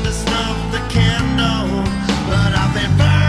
trying to snuff the candle, but I've been burned.